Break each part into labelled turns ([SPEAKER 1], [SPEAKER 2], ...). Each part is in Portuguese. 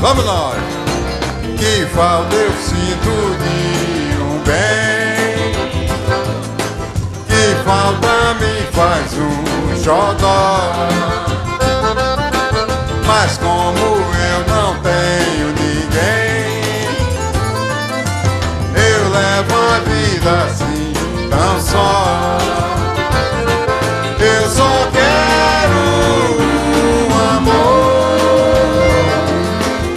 [SPEAKER 1] Vamos nós! Que falta eu sinto de um bem Que falta me faz um xodó Mas como levo a vida assim tão só Eu só quero um amor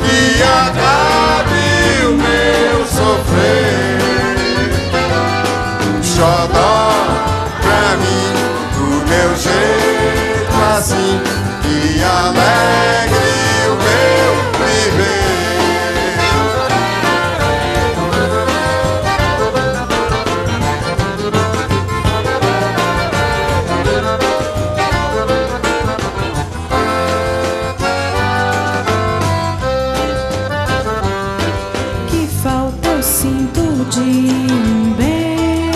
[SPEAKER 1] que acabe o meu sofrer. Xodó pra mim, do meu jeito assim, que alegre
[SPEAKER 2] bem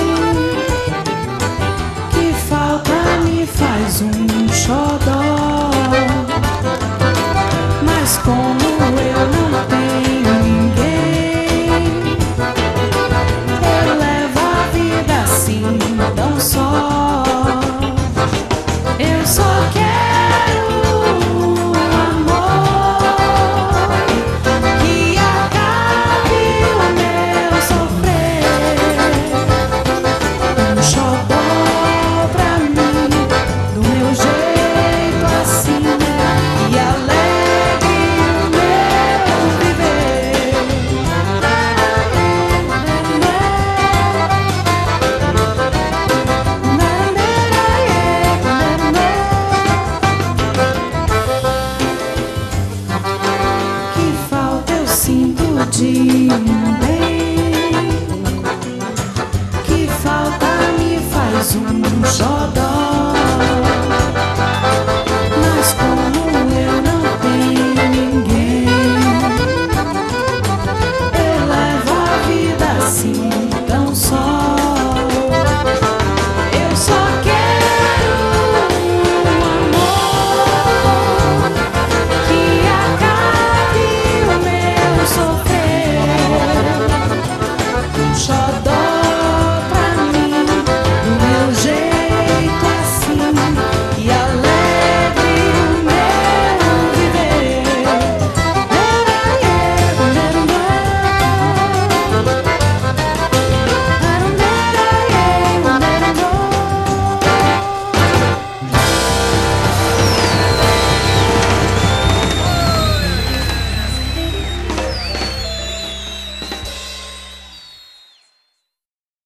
[SPEAKER 2] Que falta me faz um xodó. Mas como